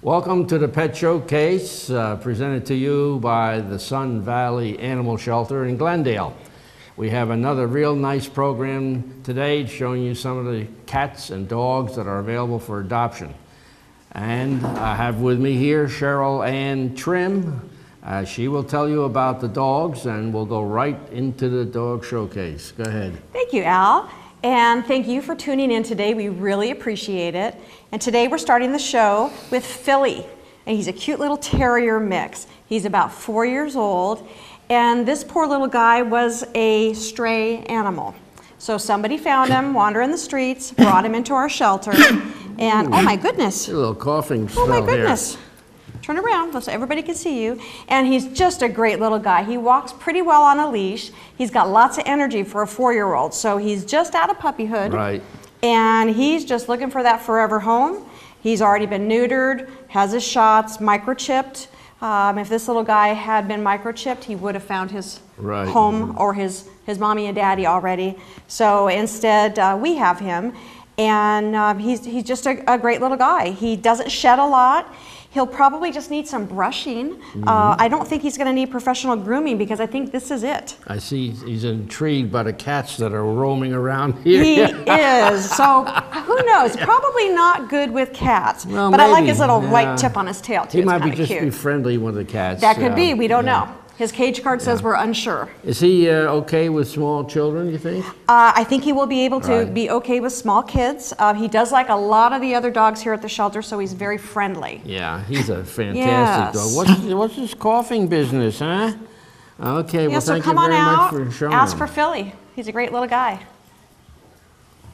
Welcome to the Pet Showcase, uh, presented to you by the Sun Valley Animal Shelter in Glendale. We have another real nice program today showing you some of the cats and dogs that are available for adoption. And I have with me here Cheryl Ann Trim. Uh, she will tell you about the dogs and we'll go right into the dog showcase. Go ahead. Thank you, Al. And thank you for tuning in today. We really appreciate it. And today we're starting the show with Philly. And he's a cute little terrier mix. He's about four years old. And this poor little guy was a stray animal. So somebody found him wandering the streets, brought him into our shelter. And oh my goodness. A little coughing Oh my here. Turn around so everybody can see you. And he's just a great little guy. He walks pretty well on a leash. He's got lots of energy for a four year old. So he's just out of puppyhood. Right. And he's just looking for that forever home. He's already been neutered, has his shots, microchipped. Um, if this little guy had been microchipped, he would have found his Right. home or his, his mommy and daddy already. So instead, uh, we have him. And um, he's, he's just a, a great little guy. He doesn't shed a lot. He'll probably just need some brushing. Mm-hmm. Uh, I don't think he's going to need professional grooming because I think this is it. I see he's intrigued by the cats that are roaming around here. He is. So who knows? Probably not good with cats. Well, but I like his little yeah. white tip on his tail too. He it's might be just cute. be friendly with the cats. that could be. uh, We don't yeah. know. His cage card says we're unsure. Is he uh, okay with small children, you think? Uh, I think he will be able to Right. be okay with small kids. Uh, he does like a lot of the other dogs here at the shelter, so he's very friendly. Yeah, he's a fantastic Yes. dog. What's, what's this coughing business, huh? Okay, Yeah, well, so thank come you on very out. much for showing Ask for Philly. He's a great little guy.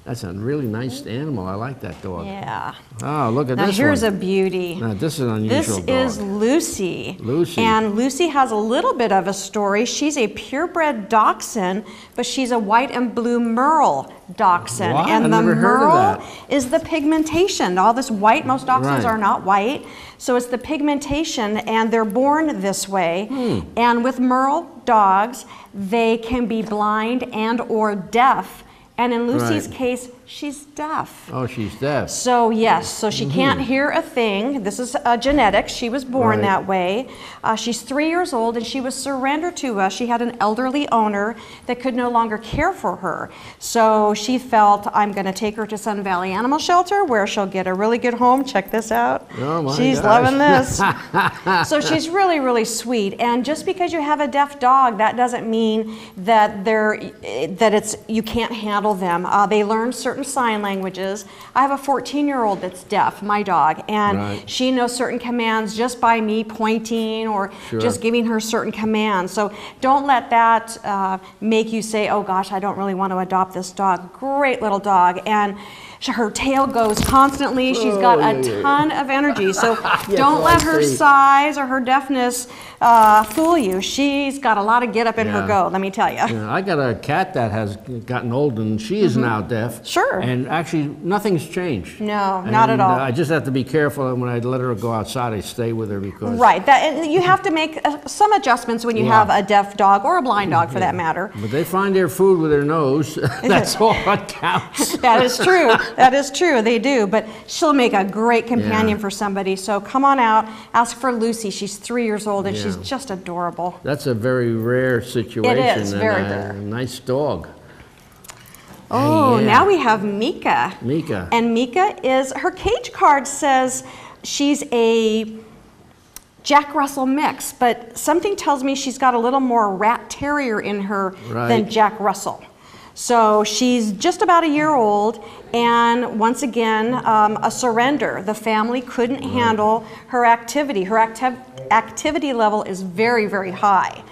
That's a really nice animal. I like that dog. Yeah. Oh, look at this. Now this here's one. a beauty. Now, this is an This unusual dog. is Lucy. Lucy. And Lucy has a little bit of a story. She's a purebred dachshund, but she's a white and blue merle dachshund. What? And I've the never heard of merle is the pigmentation. All this white, most dachshunds Right. are not white. So it's the pigmentation, and they're born this way. Hmm. And with merle dogs, they can be blind and or deaf. And in Lucy's Right. case, she's deaf. Oh, she's deaf. So yes, so she can't hear a thing. This is uh, genetics. She was born Right. that way. Uh, she's three years old, and she was surrendered to us. She had an elderly owner that could no longer care for her. So she felt, I'm going to take her to Sun Valley Animal Shelter, where she'll get a really good home. Check this out. Oh, my she's gosh. loving this. so she's really, really sweet. And just because you have a deaf dog, that doesn't mean that they're that it's you can't handle them. Uh, they learn certain sign languages. I have a 14-year-old that's deaf, my dog, and Right. she knows certain commands just by me pointing or Sure. just giving her certain commands. So don't let that uh, make you say, "Oh gosh, I don't really want to adopt this dog." Great little dog, and. Her tail goes constantly. She's got Oh, a yeah, yeah, yeah. ton of energy. So Yes, don't let her size or her deafness uh, fool you. She's got a lot of get up in her go, let me tell you. Yeah, I got a cat that has gotten old and she is now deaf. Sure. And actually, nothing's changed. No, not at all. uh, I just have to be careful when I let her go outside. I stay with her because. Right. That and you have to make uh, some adjustments when you Yeah. have a deaf dog or a blind dog, for that matter. But they find their food with their nose. That's all that counts. That is true. That is true. They do. But she'll make a great companion Yeah. for somebody. So come on out. Ask for Lucy. She's three years old and she's just adorable. That's a very rare situation. is, and very a rare. Nice dog. Oh, yeah. now we have Mika. Mika. And Mika is, her cage card says she's a Jack Russell mix, but something tells me she's got a little more rat terrier in her than Jack Russell. So she's just about a year old, and once again, um, a surrender. The family couldn't handle her activity. Her activ- activity level is very, very high.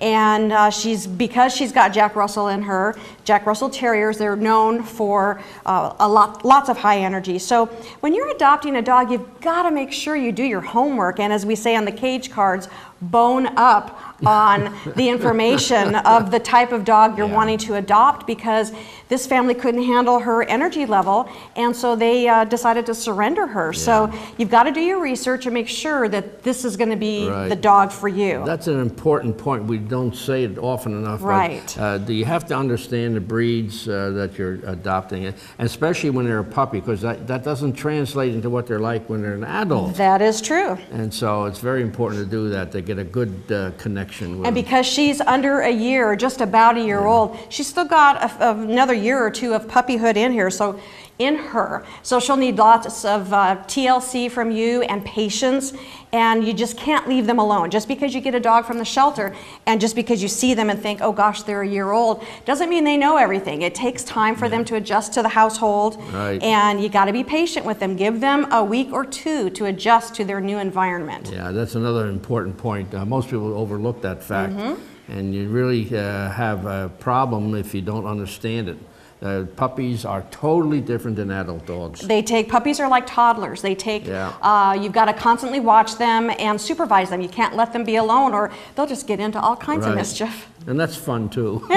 And uh, she's because she's got Jack Russell in her. Jack Russell Terriers, they're known for uh, a lot, lots of high energy. So when you're adopting a dog, you've got to make sure you do your homework. And as we say on the cage cards, bone up on the information of the type of dog you're Yeah. wanting to adopt because this family couldn't handle her energy level, and so they uh, decided to surrender her. So you've got to do your research and make sure that this is going to be Right. the dog for you. That's an important point. We don't say it often enough. but, Right. uh, Do you have to understand the breeds uh, that you're adopting, and especially when they're a puppy, because that, that doesn't translate into what they're like when they're an adult. that is true. And so it's very important to do that, to get a good uh, connection with And because she's under a year, just about a year old, she's still got a, another year or two of puppyhood in here. So, in her, so she'll need lots of uh, TLC from you and patience, and you just can't leave them alone. Just because you get a dog from the shelter, and just because you see them and think, oh gosh, they're a year old, doesn't mean they know everything. It takes time for them to adjust to the household, Right. and you got to be patient with them. Give them a week or two to adjust to their new environment. Yeah, that's another important point. Uh, Most people overlook that fact. Mm-hmm. And you really uh, have a problem if you don't understand it. Uh, Puppies are totally different than adult dogs. They take puppies are like toddlers. They take. Yeah. Uh, you've got to constantly watch them and supervise them. You can't let them be alone, or they'll just get into all kinds of mischief. And that's fun, too.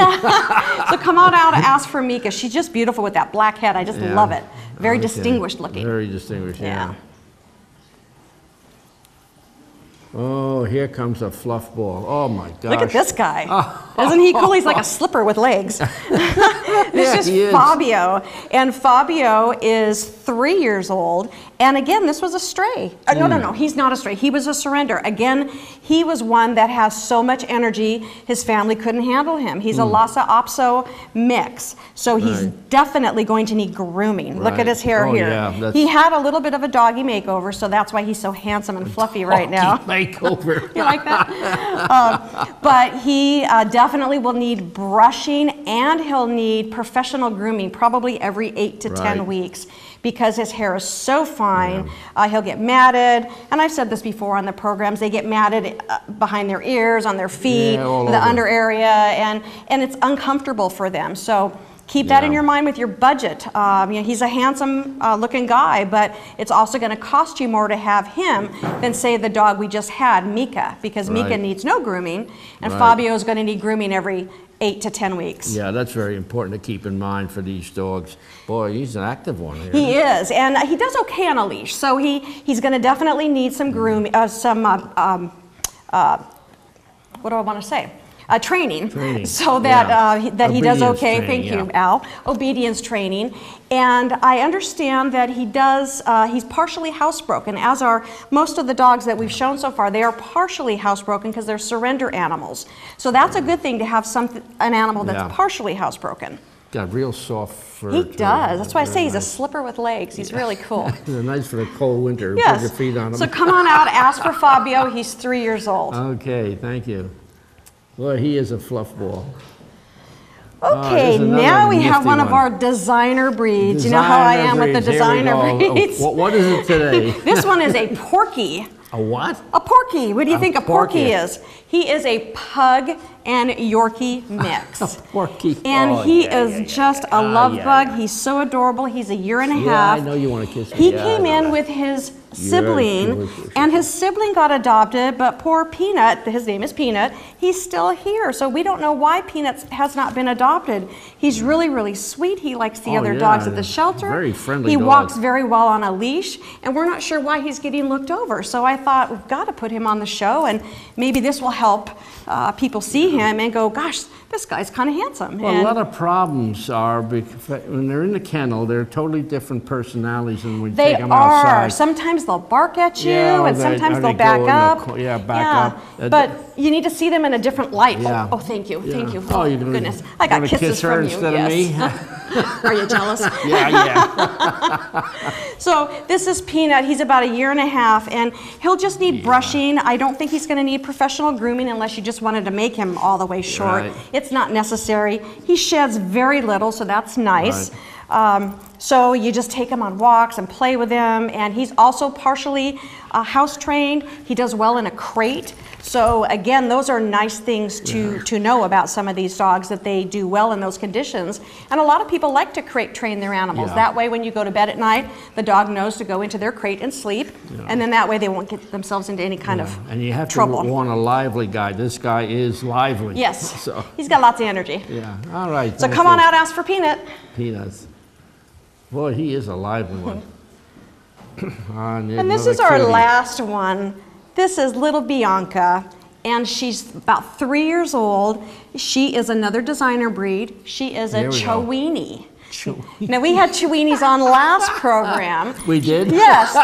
So come on out and ask for Mika. She's just beautiful with that black head. I just Yeah. love it. Very Okay. distinguished looking. Very distinguished, yeah. Yeah. Oh, here comes a fluff ball. Oh, my gosh. Look at this guy. Isn't he cool? He's like a slipper with legs. this Yeah, is. Fabio. And Fabio is three years old. And again, this was a stray. Uh, no, no, no. He's not a stray. He was a surrender. Again, he was one that has so much energy, his family couldn't handle him. He's a Lhasa Apso mix. So he's. Right. definitely going to need grooming. Look at his hair Oh, here. yeah, He had a little bit of a doggy makeover, so that's why he's so handsome and fluffy right now. Makeover. You like that? Um, but he uh, definitely will need brushing and he'll need professional grooming probably every eight to 10 weeks because his hair is so fine. Uh, he'll get matted. And I've said this before on the programs, they get matted uh, behind their ears, on their feet, Yeah, the over. under area, and, and it's uncomfortable for them. So keep that in your mind with your budget. Um, you know, he's a handsome uh, looking guy, but it's also going to cost you more to have him than, say, the dog we just had, Mika, because Mika needs no grooming, and Right. Fabio is going to need grooming every eight to 10 weeks. Yeah, that's very important to keep in mind for these dogs. Boy, he's an active one here. He is, and he does okay on a leash. So he, he's going to definitely need some groom, uh, some, uh, um, uh, what do I want to say? Uh, training, Training, so that yeah. uh, he- that he does okay. training, Thank you. Al. Obedience training, and I understand that he does. Uh, he's partially housebroken, as are most of the dogs that we've shown so far. They are partially housebroken because they're surrender animals. So that's a good thing to have some an animal that's Yeah. partially housebroken. Got real soft fur. He too. does. That's why I say Very he's a slipper with legs. He's really cool. They're nice for the cold winter. Yes. Put your feet on them. So come on out, ask for Fabio. He's three years old. Okay, thank you. Boy, he is a fluff ball. Okay, oh, there's now we have nifty one of our designer breeds. you know how I am with the Designer designer breeds. Here we go. breeds. Oh, what- what is it today? this one is a porky. A what? A porky. What do you A think a porky porky. is? He is a pug and Yorkie mix. A porky. And Oh, he yeah, is yeah, yeah, just a Ah, love yeah, bug. He's so adorable. He's a year and a Yeah, half. I know you wanna kiss me. He came in with his sibling, and his sibling got adopted, but poor Peanut, his name is Peanut, he's still here. So we don't know why Peanut has not been adopted. He's really, really sweet. He likes the Oh, other yeah, dogs at the shelter. very friendly He dog. walks very well on a leash, and we're not sure why he's getting looked over. So I thought we've got to put him on the show, and maybe this will help uh, people see him and go, "Gosh, this guy's kind of handsome." Well, a lot of problems are because when they're in the kennel, they're totally different personalities than when you they take them are. outside. Sometimes they'll bark at you, Yeah, and they- sometimes they'll they back the up. co- yeah, back up. Uh, But you need to see them in a different light. Oh, Yeah. Oh, thank you, thank you. Oh, gonna- goodness, I got kisses kiss her from you. instead of me? are you jealous? yeah, yeah. So this is Peanut. He's about a year and a half, and he'll just need brushing. I don't think he's going to need professional grooming unless you just wanted to make him all the way short. Right. It's not necessary. He sheds very little, so that's nice. Um, so you just take him on walks and play with him, and he's also partially uh, house trained. He does well in a crate. So again, those are nice things to, to know about some of these dogs that they do well in those conditions. And a lot of people like to crate train their animals. Yeah. That way, when you go to bed at night, the dog knows to go into their crate and sleep. And then that way they won't get themselves into any kind of trouble. And you have trouble. to want a lively guy. This guy is lively. Yes, So, he's got lots of energy. yeah, all right. So come on you. out, ask for Peanut. Peanuts. Boy, he is a lively one. Ah, And this is our cutie. last one. This is little Bianca, and she's about three years old. She is another designer breed. She is a. Chiweenie. Now, we had Chiweenies on last program. We did? Yes.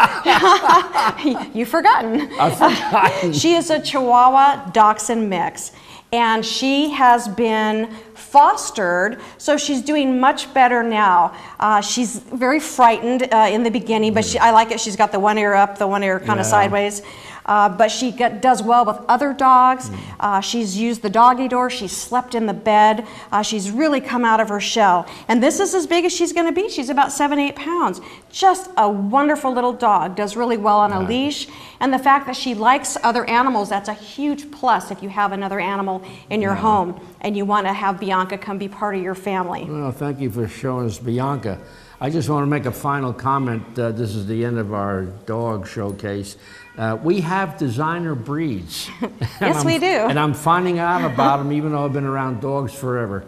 You've forgotten. I've forgotten. She is a Chihuahua Dachshund mix, and she has been fostered, so she's doing much better now. Uh, she's very frightened uh, in the beginning, but she, I like it. She's got the one ear up, the one ear kind of Yeah. sideways. Uh, but she get, does well with other dogs. Uh, she's used the doggy door. She's slept in the bed. Uh, she's really come out of her shell. And this is as big as she's going to be. She's about seven, eight pounds. Just a wonderful little dog. Does really well on a leash. And the fact that she likes other animals, that's a huge plus if you have another animal in your home and you want to have Bianca come be part of your family. Well, thank you for showing us Bianca. I just want to make a final comment. Uh, this is the end of our dog showcase. Uh, we have designer breeds. Yes, we do. And I'm finding out about them even though I've been around dogs forever.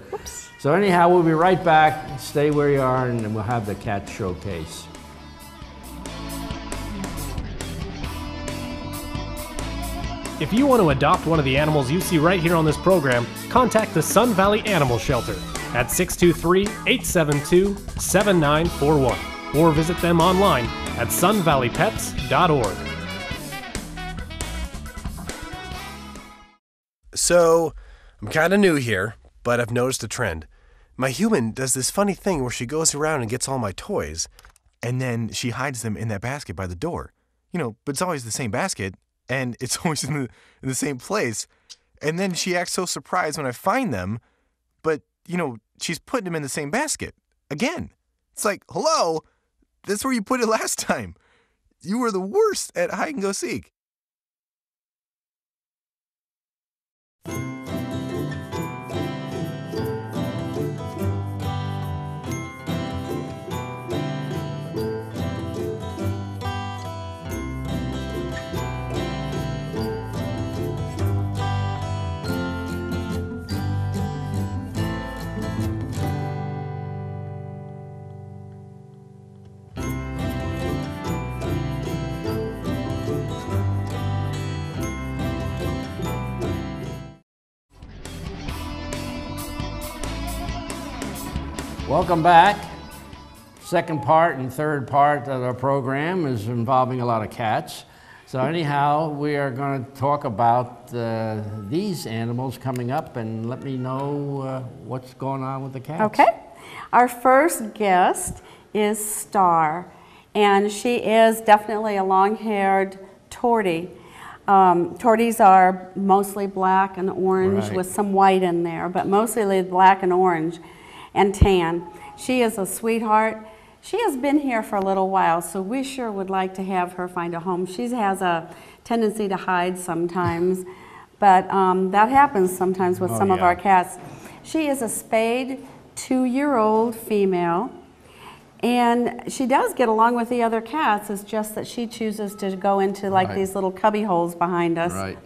So anyhow, we'll be right back. Stay where you are and we'll have the cat showcase. If you want to adopt one of the animals you see right here on this program, contact the Sun Valley Animal Shelter at 623 872 7941 or visit them online at sunvalleypets.org. So, I'm kind of new here, but I've noticed a trend. My human does this funny thing where she goes around and gets all my toys, and then she hides them in that basket by the door. You know, but it's always the same basket, and it's always in the, in the same place. And then she acts so surprised when I find them, but, you know, she's putting them in the same basket again. It's like, hello, that's where you put it last time. You were the worst at hide and go seek. Thank you Welcome back. Second part and third part of our program is involving a lot of cats. So anyhow, we are going to talk about uh, these animals coming up and let me know uh, what's going on with the cats. Okay. Our first guest is Star, and she is definitely a long-haired tortie. Um, torties are mostly black and orange Right. with some white in there, but mostly black and orange and tan. She is a sweetheart. She has been here for a little while, so we sure would like to have her find a home. She has a tendency to hide sometimes, but um, that happens sometimes with Oh, some of our cats. She is a spayed two-year-old female, and she does get along with the other cats. It's just that she chooses to go into like Right. these little cubby holes behind us. Right.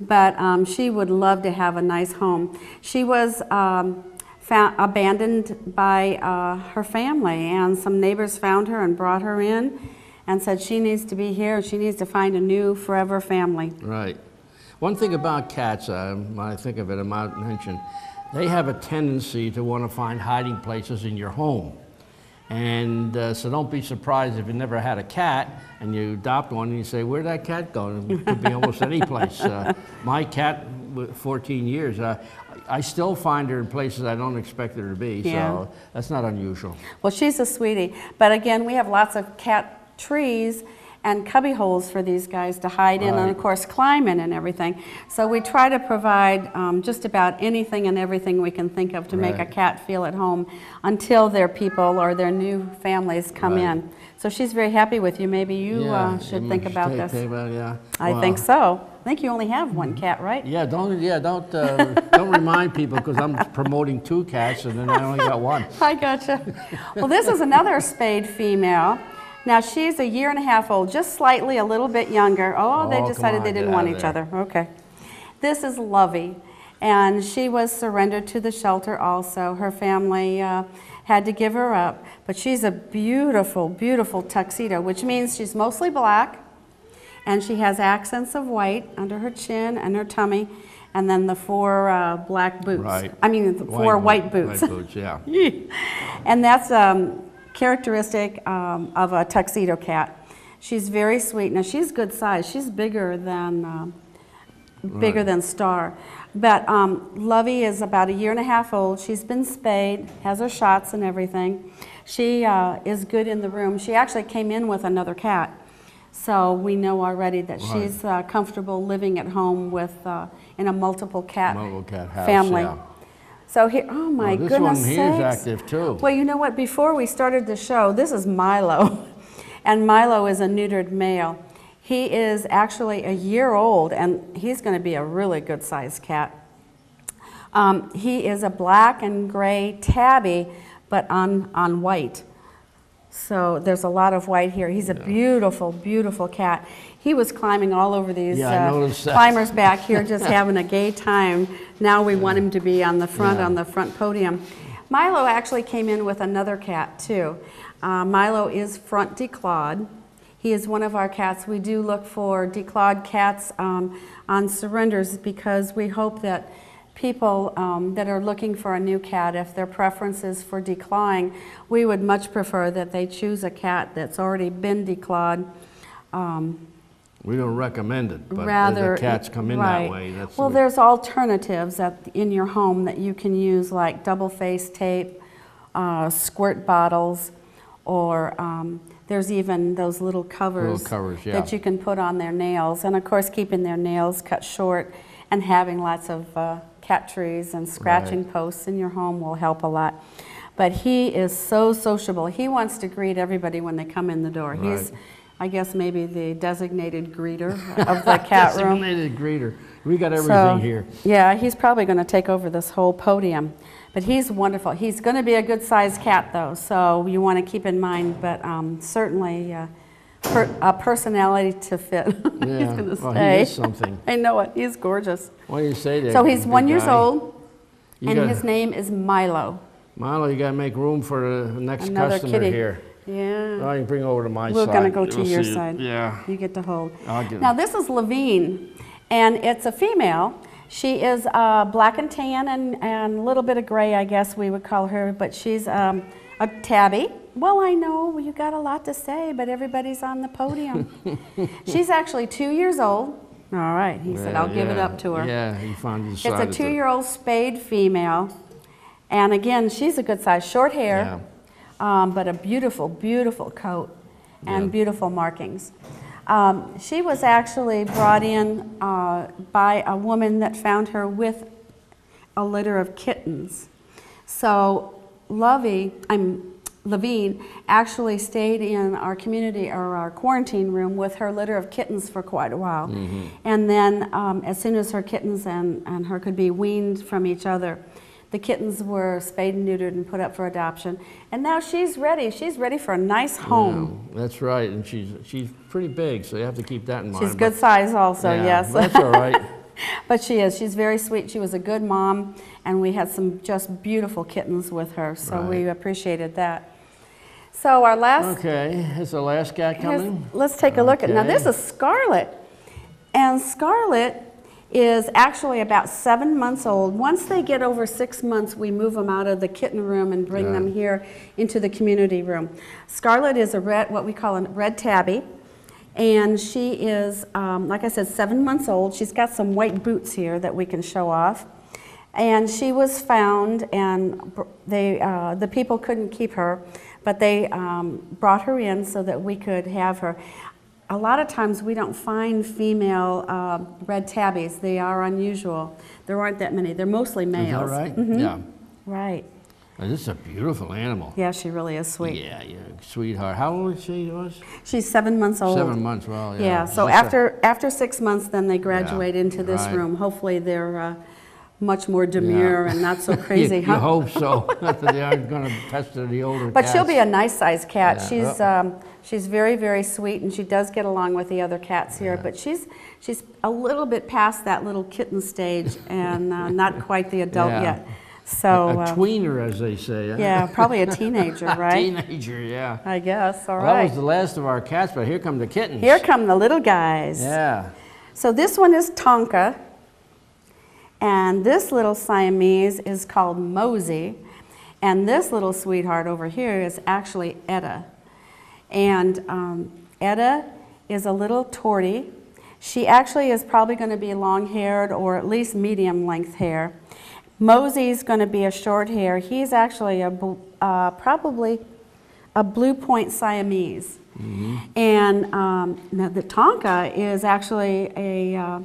But um, she would love to have a nice home. She was um, found, abandoned by uh, her family, and some neighbors found her and brought her in and said she needs to be here. She needs to find a new forever family. Right. One thing about cats, uh, when I think of it, I might mention, they have a tendency to want to find hiding places in your home. And uh, so don't be surprised if you never had a cat and you adopt one and you say, Where'd that cat go? It could be almost any place. Uh, my cat, 14 years, uh, I still find her in places I don't expect her to be. Yeah. So that's not unusual. Well, she's a sweetie. But again, we have lots of cat trees and cubby holes for these guys to hide in, and of course, climb in and everything. So we try to provide um, just about anything and everything we can think of to make a cat feel at home until their people or their new families come Right. in. So she's very happy with you. Maybe you uh, should think about take- this. about- yeah. I Well, think so. I think you only have one cat, right? Yeah, don't yeah don't uh, don't remind people because I'm promoting two cats and then I only got one. I gotcha. Well, this is another spayed female. Now she's a year and a half old, just slightly a little bit younger. Oh, they Oh, come decided on, they didn't want each other. Okay. This is Lovey, and she was surrendered to the shelter also. Her family uh, had to give her up, but she's a beautiful, beautiful tuxedo, which means she's mostly black, and she has accents of white under her chin and her tummy, and then the four uh, black boots. Right. I mean, the four white boots. White boots, yeah. and that's um, characteristic um, of a tuxedo cat. She's very sweet. Now she's good size. She's bigger than um, bigger Right. than Star. But um, Lovey is about a year and a half old. She's been spayed, has her shots and everything. She uh, is good in the room. She actually came in with another cat. So we know already that Right. she's uh, comfortable living at home with uh, in a multiple cat Multiple cat house, family. yeah. So here, oh my Oh, this goodness one here is sakes. active, too. Well, you know what? Before we started the show, this is Milo, and Milo is a neutered male. He is actually a year old, and he's going to be a really good sized cat. Um, he is a black and gray tabby, but on, on white. So there's a lot of white here. He's a beautiful, beautiful cat. He was climbing all over these Yeah, I uh, noticed that. climbers back here, just having a gay time. Now we want him to be on the front, Yeah. on the front podium. Milo actually came in with another cat too. Uh, Milo is front declawed. He is one of our cats. We do look for declawed cats um, on surrenders because we hope that people um, that are looking for a new cat, if their preference is for declawing, we would much prefer that they choose a cat that's already been declawed. Um, We don't recommend it, but rather the cats come in right. that way, that's. well the- there's alternatives at, in your home that you can use like double face tape uh, squirt bottles or um, there's even those little covers, covers, yeah. that you can put on their nails and of course keeping their nails cut short and having lots of uh, cat trees and scratching Right. posts in your home will help a lot but he is so sociable he wants to greet everybody when they come in the door he's I guess maybe the designated greeter of the cat room. Designated greeter. We got So, everything here. Yeah, he's probably going to take over this whole podium. But he's wonderful. He's going to be a good sized cat, though, so you want to keep in mind, but um, certainly uh, per, a personality to fit. he's Yeah, going to well, he stay. is something. I know it. He's gorgeous. What do you say there? So he's big one years guy? old, You and gotta- his name is Milo. Milo, you gotta make room for the next Another customer kitty. here. Yeah. Oh, you can bring over to my side. We're going to go to You'll your see it. side. Yeah. You get to hold. I'll get Now, this is Levine, and it's a female. She is uh, black and tan and, and a little bit of gray, I guess we would call her, but she's um, a tabby. Well, I know you got a lot to say, but everybody's on the podium. she's actually two years old. All right, he said, Yeah, I'll give it yeah. up to her. Yeah, he finally It's decided a to- two-year-old spayed female, and again, she's a good size, short hair, um, but a beautiful, beautiful coat and Yeah. beautiful markings. Um, she was actually brought in uh, by a woman that found her with a litter of kittens. So Lovey, I'm Levine, actually stayed in our community or our quarantine room with her litter of kittens for quite a while. Mm-hmm. And then, um, as soon as her kittens and, and her could be weaned from each other, the kittens were spayed and neutered and put up for adoption. And now she's ready. She's ready for a nice home. Yeah, That's right, and she's, she's pretty big, so you have to keep that in mind. She's good but- size also, Yeah, yes. That's all right. But she is. She's very sweet. She was a good mom, and we had some just beautiful kittens with her, so we appreciated that. So our last, Okay, is the last cat here's- coming? let's take a look at. Now this is Scarlet, and Scarlet is actually about seven months old. Once they get over six months, we move them out of the kitten room and bring them here into the community room. Scarlet is a red, what we call a red tabby. And she is, um, like I said, seven months old. She's got some white boots here that we can show off. And she was found, and they, uh, the people couldn't keep her, but they um, brought her in so that we could have her. A lot of times we don't find female uh, red tabbies. They are unusual. There aren't that many. They're mostly males. Is that right? Mhm. Yeah. Right. Now, This is a beautiful animal. Yeah, she really is sweet. Yeah, yeah, sweetheart. How old is she was? She's seven months old. Seven months, well, yeah. Yeah, so She's a- after, after six months, then they graduate into this right. room. Hopefully, they're uh, much more demure and not so crazy, You- huh? Hope so, that they aren't going to pester the older But she'll be a cats. nice sized cat. Yeah. She's um, she's very very sweet, and she does get along with the other cats here. But she's she's a little bit past that little kitten stage, and uh, not quite the adult Yeah. yet. So A uh, tweener, as they say. huh? yeah, probably a teenager, right? Teenager, yeah. I guess. All Well, that right. was the last of our cats, but here come the kittens. Here come the little guys. Yeah. So this one is Tonka, and this little Siamese is called Mosey, and this little sweetheart over here is actually Etta. And um, Etta is a little tortie. She actually is probably going to be long-haired or at least medium-length hair. Mosey's going to be a short hair. He's actually a uh, probably a blue point Siamese. And um, the Tonka is actually a, uh,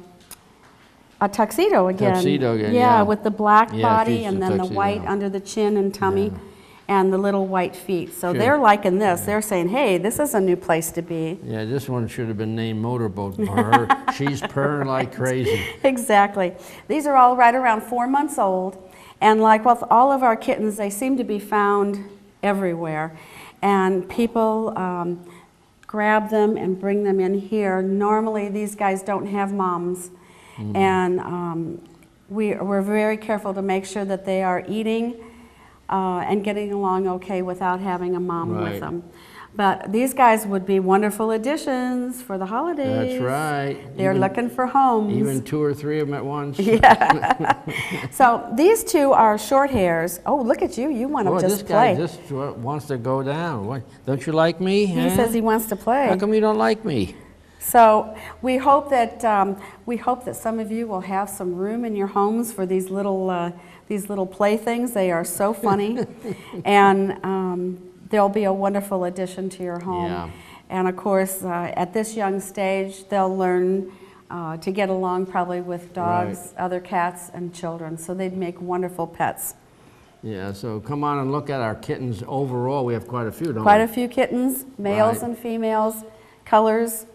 a tuxedo again. Tuxedo again, yeah. with the black Yeah, body she's and a then the tuxedo. white under the chin and tummy and the little white feet. So Sure. they're liking this. They're saying, hey, this is a new place to be. Yeah, this one should have been named Motorboat for her. She's purring like crazy. Exactly. These are all right around four months old. And like with all of our kittens, they seem to be found everywhere. And people um, grab them and bring them in here. Normally, these guys don't have moms. And um, we, we're very careful to make sure that they are eating uh, and getting along okay without having a mom Right. with them. But these guys would be wonderful additions for the holidays. That's right. They're Even- looking for homes. Even two or three of them at once. Yeah. So these two are short hairs. Oh, look at you. You want to just this guy just wants to go down. Don't you like me? he says he wants to play. How come you don't like me? So we hope that um, we hope that some of you will have some room in your homes for these little uh, these little playthings. They are so funny, and um, they'll be a wonderful addition to your home. Yeah. And of course, uh, at this young stage, they'll learn uh, to get along probably with dogs, other cats, and children. So they'd make wonderful pets. Yeah, so come on and look at our kittens overall. We have quite a few, don't Quite we? a few kittens, males Right. and females, colors,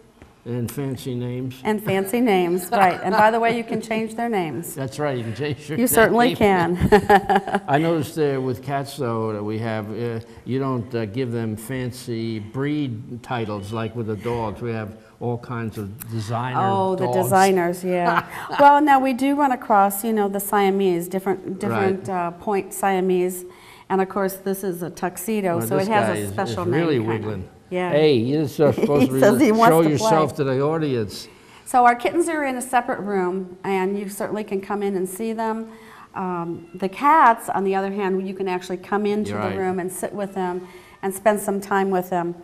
And fancy names. and fancy names, right. And by the way, you can change their names. That's right, you can change your You certainly name. can. I noticed uh, with cats, though, that we have, uh, you don't uh, give them fancy breed titles like with the dogs. We have all kinds of designer Oh, the dogs. designers, yeah. Well, now we do run across, you know, the Siamese, different, different uh, point Siamese. And of course, this is a tuxedo, so this it has a is- special is name. really kinda. wiggling. Yeah. Hey, you're supposed to He says he wants show to yourself to the audience. So our kittens are in a separate room, and you certainly can come in and see them. Um, the cats, on the other hand, you can actually come into the right. room and sit with them and spend some time with them.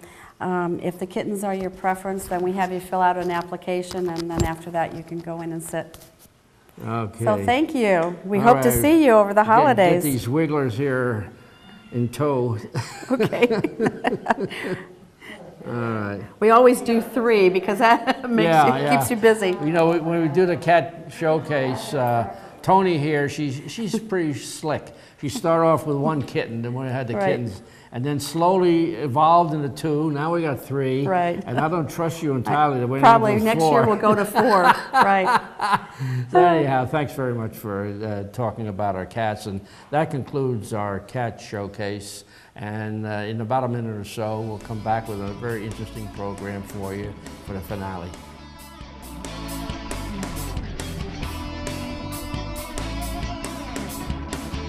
Um, if the kittens are your preference, then we have you fill out an application, and then after that, you can go in and sit. Okay. So thank you. We All hope to see you over the Get- Get holidays. these wigglers here in tow. Okay. All right. we always do three because that makes Yeah, you, yeah. keeps you busy. You know, when we do the cat showcase, uh, Tony here, she's, she's pretty slick. She started off with one kitten, then we had the Right. kittens, and then slowly evolved into two. Now we got three. Right. And I don't trust you entirely. win Probably next four. year we'll go to four. right. So anyhow, thanks very much for uh, talking about our cats, and that concludes our cat showcase. And uh, in about a minute or so, we'll come back with a very interesting program for you for the finale.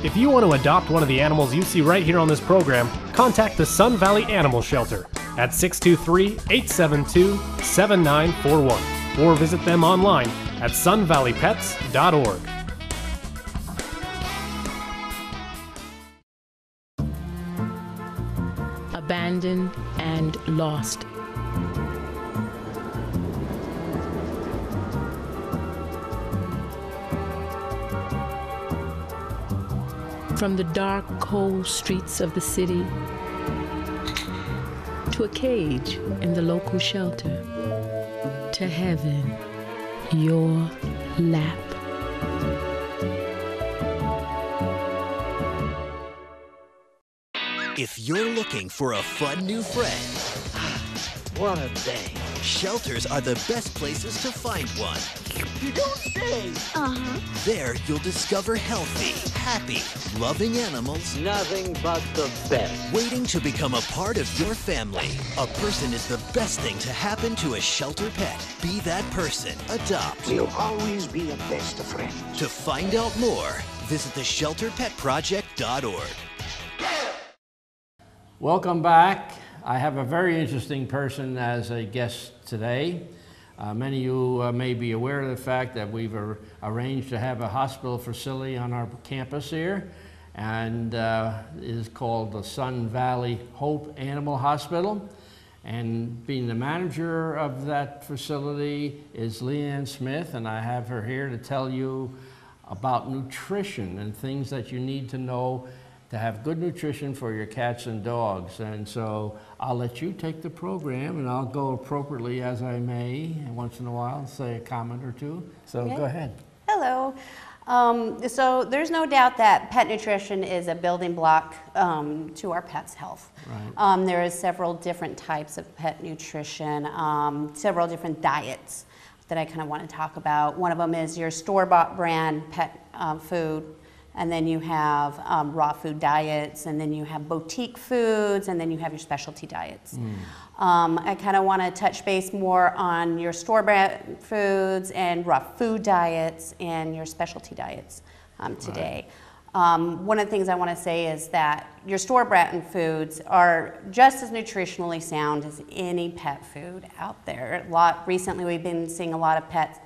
If you want to adopt one of the animals you see right here on this program, contact the Sun Valley Animal Shelter at 623 872 7941 or visit them online at sunvalleypets.org. abandoned, and lost. From the dark, cold streets of the city to a cage in the local shelter to heaven, your lap. If you're looking for a fun new friend, What a day. shelters are the best places to find one. You don't say. Uh-huh. There, you'll discover healthy, happy, loving animals Nothing but the best. waiting to become a part of your family. A person is the best thing to happen to a shelter pet. Be that person. Adopt. We'll always be a best of friends. To find out more, visit theshelterpetproject.org. Welcome back. I have a very interesting person as a guest today. Uh, many of you uh, may be aware of the fact that we've ar- arranged to have a hospital facility on our campus here, and uh, it is called the Sun Valley Hope Animal Hospital. And being the manager of that facility is Leanne Smith, and I have her here to tell you about nutrition and things that you need to know to have good nutrition for your cats and dogs. And so I'll let you take the program and I'll go appropriately as I may, and once in a while say a comment or two. So Okay. go ahead. Hello. Um, so there's no doubt that pet nutrition is a building block um, to our pet's health. Right. Um, there is several different types of pet nutrition, um, several different diets that I kind of want to talk about. One of them is your store-bought brand pet um, food, and then you have um, raw food diets, and then you have boutique foods, and then you have your specialty diets. Um, I kind of want to touch base more on your store brand foods and raw food diets and your specialty diets um, today. Um, one of the things I want to say is that your store brand foods are just as nutritionally sound as any pet food out there. A lot recently, we've been seeing a lot of pets,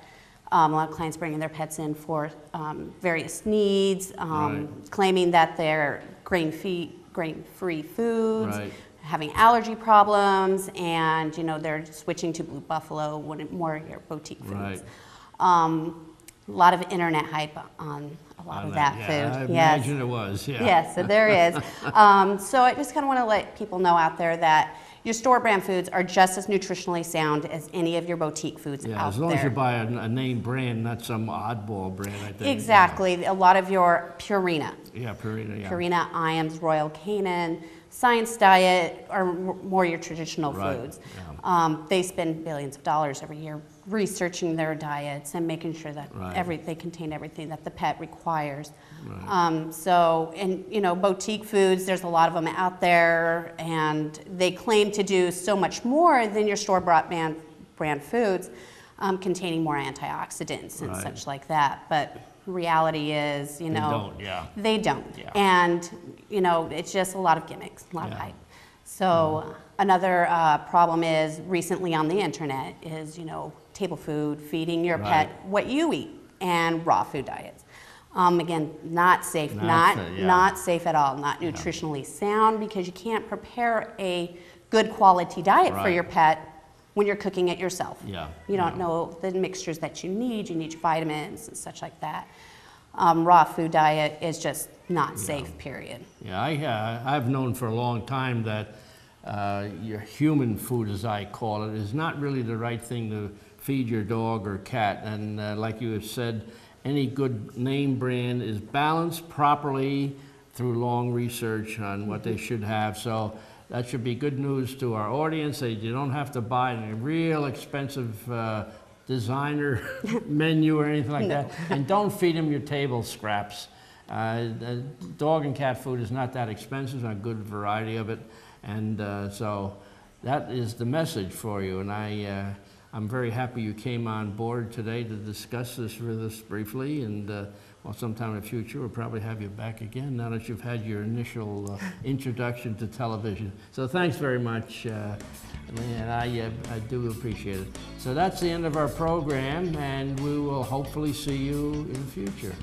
um, a lot of clients bringing their pets in for um, various needs, um, Right. claiming that they're grain-free, grain-free foods Right. having allergy problems, and you know they're switching to Blue Buffalo, more your boutique foods. Right. Um, a lot of internet hype on a lot of that, yeah, food. I yes. imagine it was, yeah. Yes, so there is. um, so I just kind of want to let people know out there that your store brand foods are just as nutritionally sound as any of your boutique foods Yeah, out as long there. as you buy a, a name brand, not some oddball brand, I think. Exactly. A lot of your Purina. Yeah, Purina, yeah. Purina, Iams, Royal Canin, Science Diet are more your traditional Right, foods. yeah. Um, they spend billions of dollars every year researching their diets and making sure that Right. every, they contain everything that the pet requires. Um, so, and you know, boutique foods, there's a lot of them out there, and they claim to do so much more than your store-bought brand, brand foods, um, containing more antioxidants and Right. such like that. But reality is, you know, They don't, yeah. they don't. Yeah. And, you know, it's just a lot of gimmicks, a lot of hype. So another uh, problem is recently on the internet is, you know, table food, feeding your Right. pet what you eat, and raw food diets. Um, again, not safe, Not not, sa- yeah. not safe at all, not nutritionally sound because you can't prepare a good quality diet for Right. your pet when you're cooking it yourself. Yeah, You don't yeah. know the mixtures that you need, you need your vitamins and such like that. Um, raw food diet is just not safe, period. Yeah, I, uh, I've known for a long time that uh, your human food, as I call it, is not really the right thing to feed your dog or cat. And uh, like you have said, any good name brand is balanced properly through long research on what they should have. So that should be good news to our audience. That you don't have to buy a real expensive uh, designer menu or anything like that. And don't feed them your table scraps. Uh, dog and cat food is not that expensive, a good variety of it, and uh, so that is the message for you. And I, uh, I'm very happy you came on board today to discuss this with us briefly. And uh, well, sometime in the future we'll probably have you back again now that you've had your initial uh, introduction to television. So thanks very much, uh, and I, uh, I do appreciate it. So that's the end of our program, and we will hopefully see you in the future.